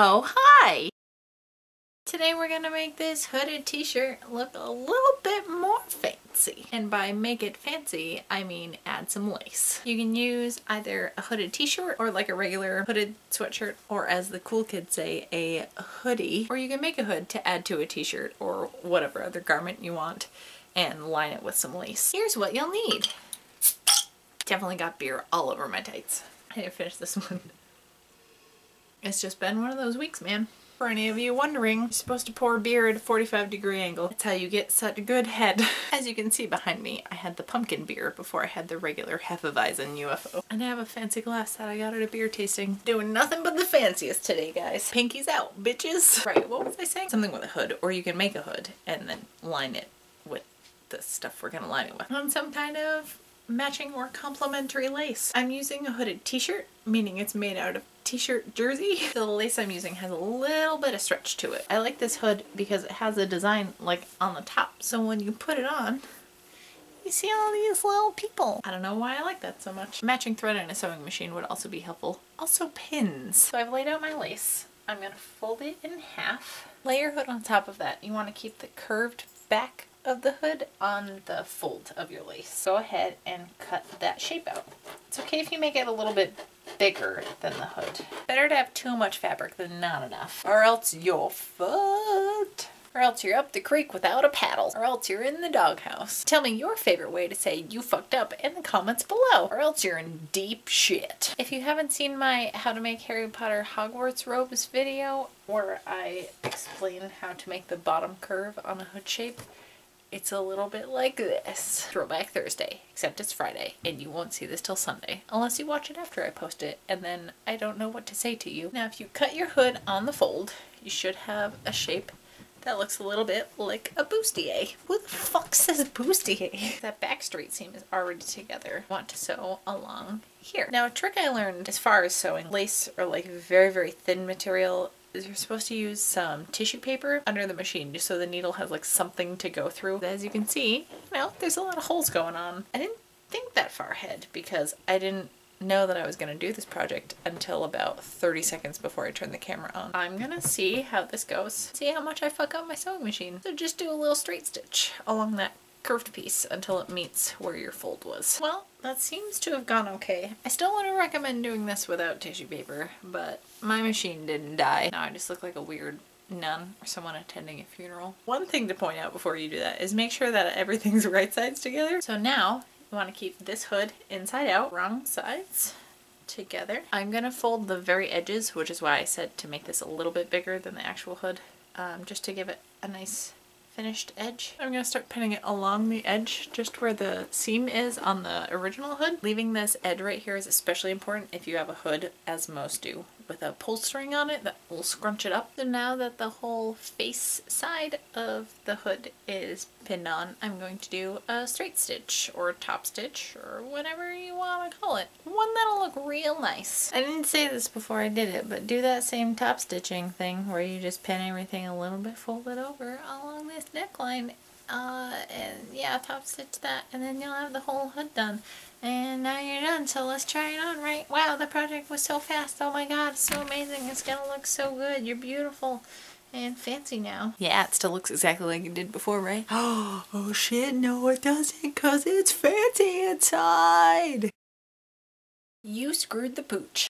Oh, hi! Today we're gonna make this hooded t-shirt look a little bit more fancy. And by make it fancy, I mean add some lace. You can use either a hooded t-shirt or like a regular hooded sweatshirt or as the cool kids say, a hoodie. Or you can make a hood to add to a t-shirt or whatever other garment you want and line it with some lace. Here's what you'll need. Definitely got beer all over my tights. I didn't finish this one. It's just been one of those weeks, man. For any of you wondering, you're supposed to pour beer at a 45 degree angle. That's how you get such a good head. As you can see behind me, I had the pumpkin beer before I had the regular Hefeweizen UFO. And I have a fancy glass that I got at a beer tasting. Doing nothing but the fanciest today, guys. Pinkies out, bitches. Right, what was I saying? Something with a hood, or you can make a hood and then line it with the stuff we're gonna line it with. On some kind of matching or complementary lace. I'm using a hooded t-shirt, meaning it's made out of t-shirt jersey. The lace I'm using has a little bit of stretch to it. I like this hood because it has a design like on the top. So when you put it on, you see all these little people. I don't know why I like that so much. Matching thread in a sewing machine would also be helpful. Also pins. So I've laid out my lace. I'm to fold it in half. Lay your hood on top of that. You want to keep the curved back of the hood on the fold of your lace. Go ahead and cut that shape out. It's okay if you make it a little bit bigger than the hood. Better to have too much fabric than not enough, or else you're fucked. Or else you're up the creek without a paddle. Or else you're in the doghouse. Tell me your favorite way to say you fucked up in the comments below. Or else you're in deep shit. If you haven't seen my how to make Harry Potter Hogwarts robes video, where I explain how to make the bottom curve on a hood shape, it's a little bit like this. Throwback Thursday, except it's Friday, and you won't see this till Sunday, unless you watch it after I post it, and then I don't know what to say to you. Now, if you cut your hood on the fold, you should have a shape that looks a little bit like a bustier. Who the fuck says bustier? that back straight seam is already together. I want to sew along here. Now, a trick I learned as far as sewing lace or like very, very thin material you're supposed to use some tissue paper under the machine just so the needle has like something to go through. As you can see, you know, there's a lot of holes going on. I didn't think that far ahead because I didn't know that I was going to do this project until about 30 seconds before I turned the camera on. I'm going to see how this goes. See how much I fuck up my sewing machine. So just do a little straight stitch along that curved piece until it meets where your fold was. Well, that seems to have gone okay. I still want to recommend doing this without tissue paper, but my machine didn't die. Now I just look like a weird nun or someone attending a funeral. One thing to point out before you do that is make sure that everything's right sides together. So now you want to keep this hood inside out, wrong sides together. I'm going to fold the very edges, which is why I said to make this a little bit bigger than the actual hood, um, just to give it a nice finished edge. I'm to start pinning it along the edge just where the seam is on the original hood. Leaving this edge right here is especially important if you have a hood, as most do, with a pull string on it that will scrunch it up. So now that the whole face side of the hood is pinned on, I'm going to do a straight stitch or top stitch or whatever you want to call it. One that'll look real nice. I didn't say this before I did it, but do that same top stitching thing where you just pin everything a little bit folded over along this neckline uh, and yeah, top stitch that, and then you'll have the whole hood done. And now you're done, so let's try it on, right? Wow, the project was so fast. Oh my god, so amazing. It's gonna look so good. You're beautiful and fancy now. Yeah, it still looks exactly like it did before, right? Oh, oh shit, no it doesn't, because it's fancy inside. You screwed the pooch.